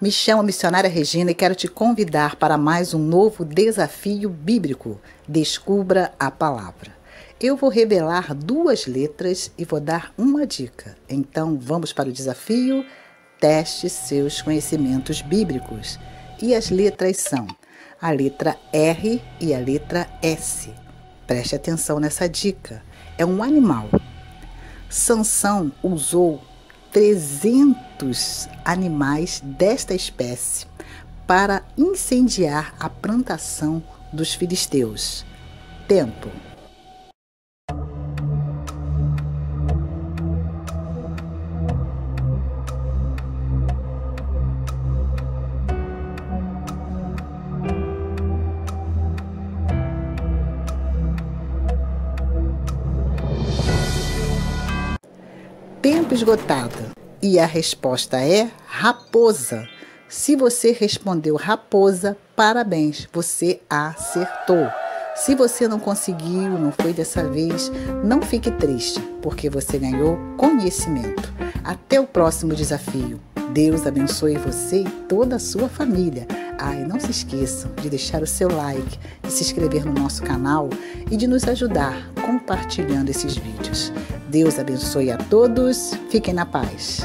Me chamo Missionária Regina e quero te convidar para mais um novo desafio bíblico. Descubra a palavra. Eu vou revelar duas letras e vou dar uma dica. Então vamos para o desafio? Teste seus conhecimentos bíblicos. E as letras são a letra R e a letra S. Preste atenção nessa dica. É um animal. Sansão usou 300 animais desta espécie para incendiar a plantação dos filisteus. Tempo. Tempo esgotado. E a resposta é raposa. Se você respondeu raposa, parabéns, você acertou. Se você não conseguiu, não foi dessa vez, não fique triste, porque você ganhou conhecimento. Até o próximo desafio. Deus abençoe você e toda a sua família. Ah, e não se esqueçam de deixar o seu like, de se inscrever no nosso canal e de nos ajudar compartilhando esses vídeos. Deus abençoe a todos. Fiquem na paz.